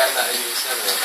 acá en la.